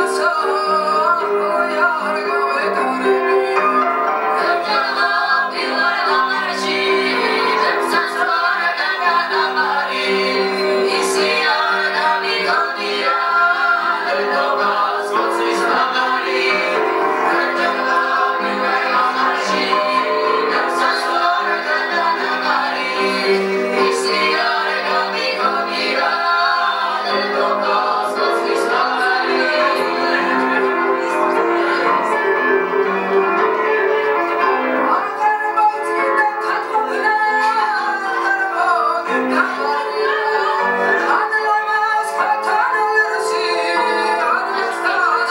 eu sou.